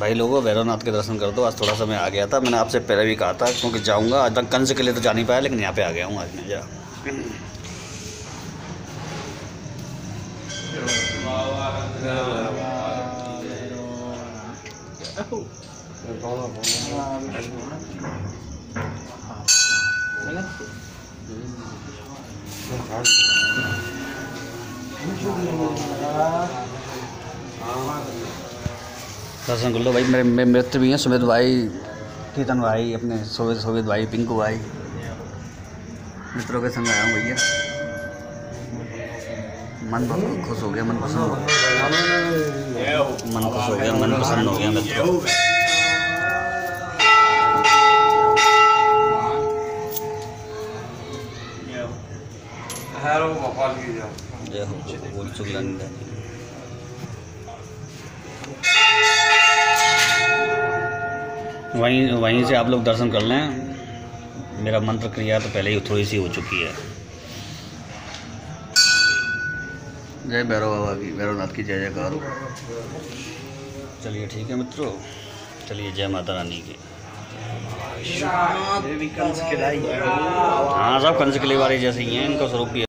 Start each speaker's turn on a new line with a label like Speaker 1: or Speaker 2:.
Speaker 1: भाई लोगों भैरवनाथ के दर्शन कर दो। आज थोड़ा सा मैं आ गया था। मैंने आपसे पहले भी कहा था क्योंकि जाऊँगा। आज तक कंज के लिए तो जा नहीं पाया लेकिन यहाँ पे आ गया हूँ आज मैं। जरा। दर्शन कर लो भाई मेरे मेरे मित्र भी हैं सुमित भाई कीर्तन भाई अपने सोवित सोवित भाई पिंकू भाई। मित्रों के संग आया हूँ भैया। मन बहुत खुश हो गया मन पसंद हो गया। मन खुश हो गया मन पसंद हो गया मित्रों। जय हो बोल शुक्लानंद वहीं वहीं से आप लोग दर्शन कर लें। मेरा मंत्र क्रिया तो पहले ही थोड़ी सी हो चुकी है। जय भैरव बाबा की भैरवनाथ की जय जयकार। हो चलिए ठीक है मित्रों। चलिए जय माता रानी की। हाँ सब कंस किले वाले जैसे ही हैं इनका स्वरूप भी